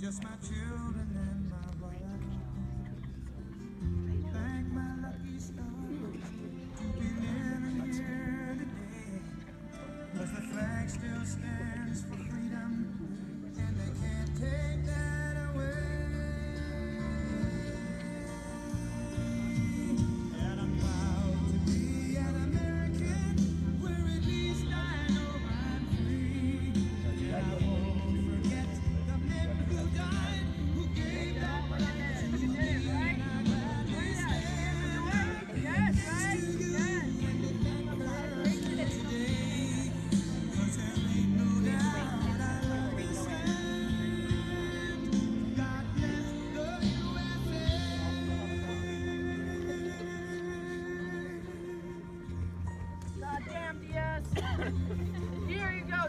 just my children and my wife. Thank my lucky stars to be living here today. Cause the flag still stands for freedom and they can't take that.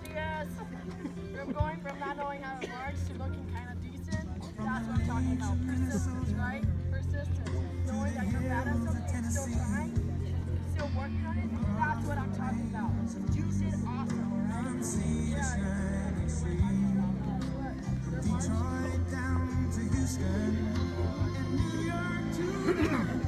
Yes, from going from not knowing how it works to looking kind of decent, that's what I'm talking about. Persistence, right? Persistence. Knowing that you're bad at something, and still trying, still working on it, that's what I'm talking about. You did awesome, right? Yeah. Detroit down to Houston, and New York to